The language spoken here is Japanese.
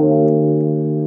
うん。